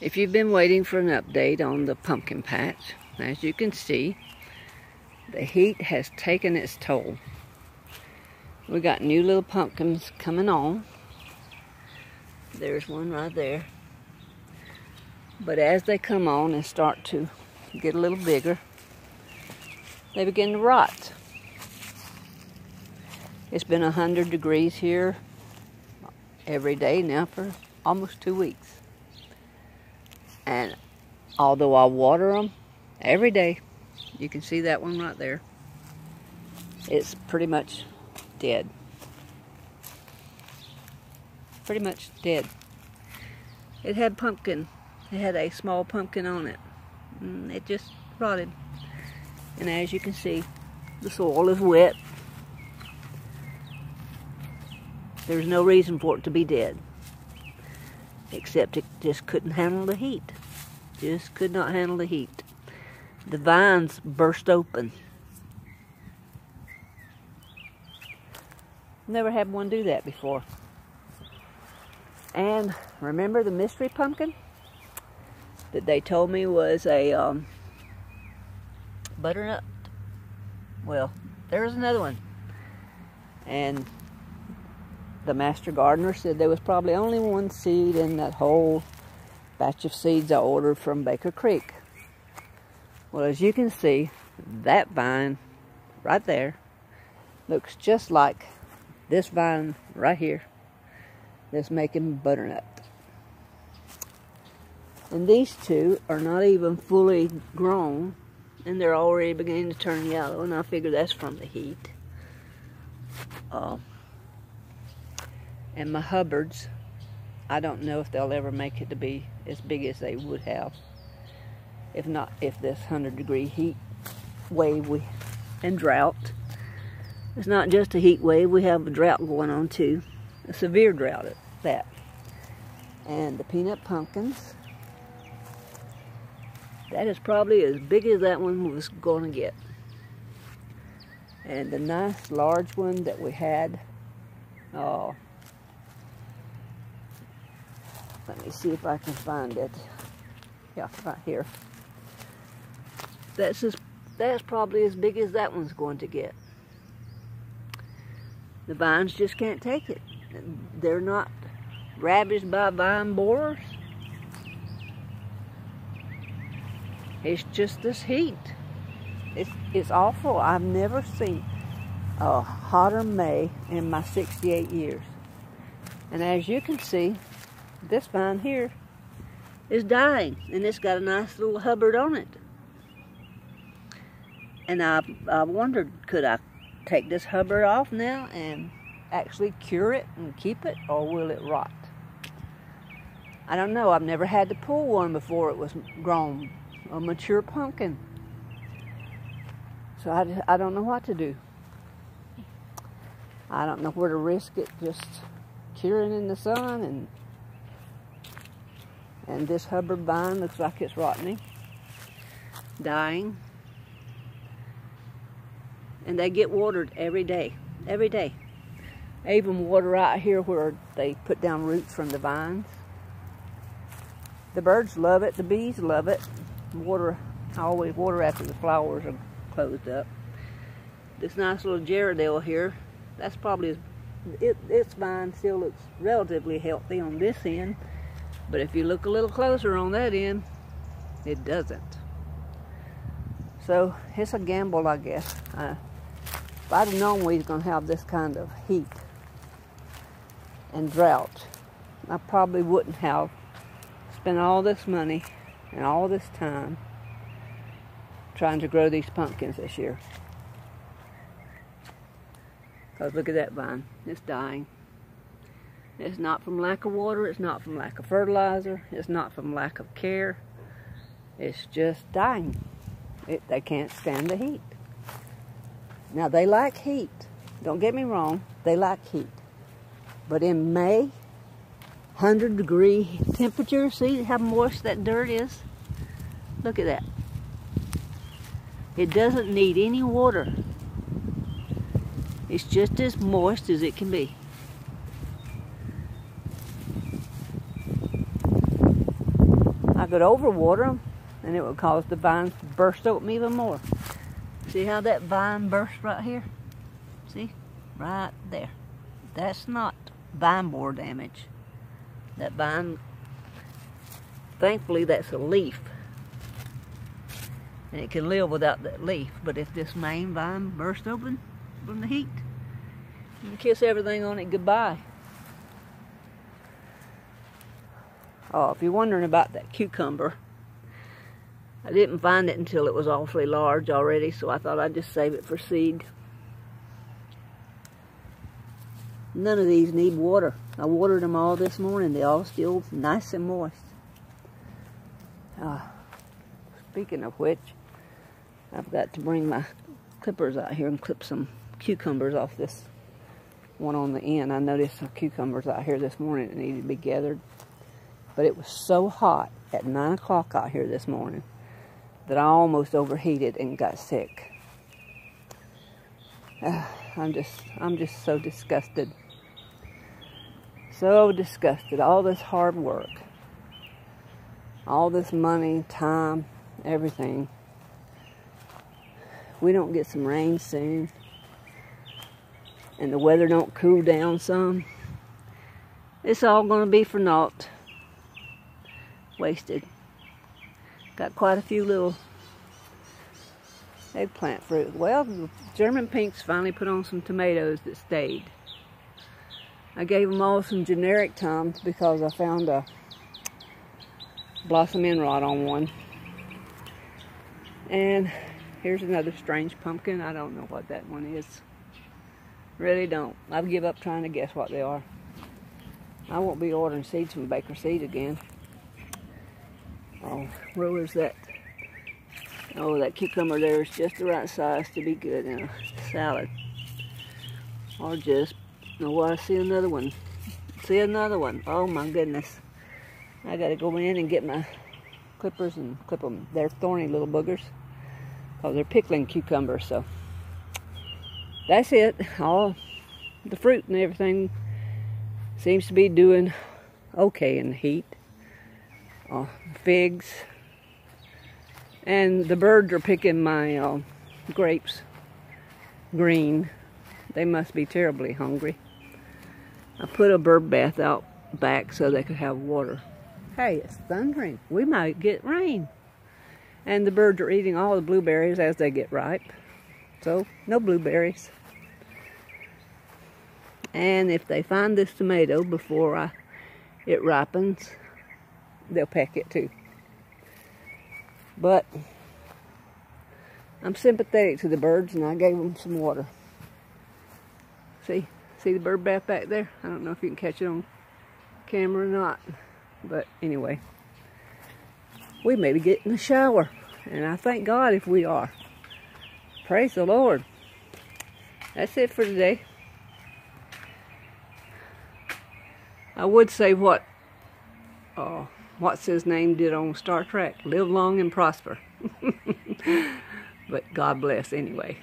If you've been waiting for an update on the pumpkin patch, as you can see, the heat has taken its toll. We got new little pumpkins coming on. There's one right there. But as they come on and start to get a little bigger, they begin to rot. It's been 100 degrees here every day now for almost two weeks. And although I water them every day, you can see that one right there. It's pretty much dead. Pretty much dead. It had pumpkin. It had a small pumpkin on it. And it just rotted. And as you can see, the soil is wet. There's no reason for it to be dead except it just couldn't handle the heat. Just could not handle the heat. The vines burst open. Never had one do that before. And remember the mystery pumpkin that they told me was a um, butternut? Well, there was another one. And the master gardener said there was probably only one seed in that whole batch of seeds I ordered from Baker Creek. Well, as you can see, that vine right there looks just like this vine right here that's making butternut. And these two are not even fully grown and they're already beginning to turn yellow and I figure that's from the heat. Uh, and my Hubbards, I don't know if they'll ever make it to be as big as they would have. If not, if this 100 degree heat wave we, and drought. It's not just a heat wave, we have a drought going on too. A severe drought at that. And the peanut pumpkins, that is probably as big as that one was going to get. And the nice large one that we had, oh, let me see if I can find it. Yeah, right here. That's as, that's probably as big as that one's going to get. The vines just can't take it. They're not ravaged by vine borers. It's just this heat. It's, it's awful. I've never seen a hotter May in my 68 years. And as you can see, this vine here is dying and it's got a nice little hubbard on it. And I, I wondered, could I take this hubbard off now and actually cure it and keep it or will it rot? I don't know. I've never had to pull one before it was grown, a mature pumpkin. So I, I don't know what to do. I don't know where to risk it just curing in the sun and and this Hubbard vine looks like it's rotting, dying. And they get watered every day, every day. Even water right here where they put down roots from the vines. The birds love it, the bees love it. Water, I always water after the flowers are closed up. This nice little Jarrahdale here, that's probably, it, its vine still looks relatively healthy on this end. But if you look a little closer on that end, it doesn't. So it's a gamble, I guess. Uh, if I'd have known we was going to have this kind of heat and drought, I probably wouldn't have spent all this money and all this time trying to grow these pumpkins this year. Because look at that vine, it's dying. It's not from lack of water. It's not from lack of fertilizer. It's not from lack of care. It's just dying. It, they can't stand the heat. Now, they like heat. Don't get me wrong. They like heat. But in May, 100 degree temperature, see how moist that dirt is? Look at that. It doesn't need any water. It's just as moist as it can be. Could overwater them and it would cause the vines to burst open even more. See how that vine burst right here? See? Right there. That's not vine borer damage. That vine, thankfully that's a leaf. And it can live without that leaf. But if this main vine burst open from the heat, you kiss everything on it goodbye. Oh, if you're wondering about that cucumber, I didn't find it until it was awfully large already, so I thought I'd just save it for seed. None of these need water. I watered them all this morning. They're all still nice and moist. Uh, speaking of which, I've got to bring my clippers out here and clip some cucumbers off this one on the end. I noticed some cucumbers out here this morning that needed to be gathered. But it was so hot at 9 o'clock out here this morning that I almost overheated and got sick. Uh, I'm just, I'm just so disgusted. So disgusted. All this hard work, all this money, time, everything. We don't get some rain soon, and the weather don't cool down some. It's all going to be for naught. Wasted. Got quite a few little eggplant fruit. Well, the German pinks finally put on some tomatoes that stayed. I gave them all some generic tums because I found a blossom end rot on one. And here's another strange pumpkin. I don't know what that one is. Really don't. I've give up trying to guess what they are. I won't be ordering seeds from Baker Seed again. Oh, where was that? Oh, that cucumber there is just the right size to be good in a salad. Or just, oh, I see another one. See another one. Oh my goodness. I gotta go in and get my clippers and clip them. They're thorny little boogers. Because they're pickling cucumbers, so. That's it. All the fruit and everything seems to be doing okay in the heat uh, figs. And the birds are picking my uh, grapes green. They must be terribly hungry. I put a bird bath out back so they could have water. Hey, it's thundering. We might get rain. And the birds are eating all the blueberries as they get ripe. So, no blueberries. And if they find this tomato before I, it ripens, they'll peck it too. But I'm sympathetic to the birds and I gave them some water. See, see the bird bath back there? I don't know if you can catch it on camera or not. But anyway, we may be getting a shower. And I thank God if we are. Praise the Lord. That's it for today. I would say what oh, what's his name did on Star Trek. Live long and prosper. but God bless anyway.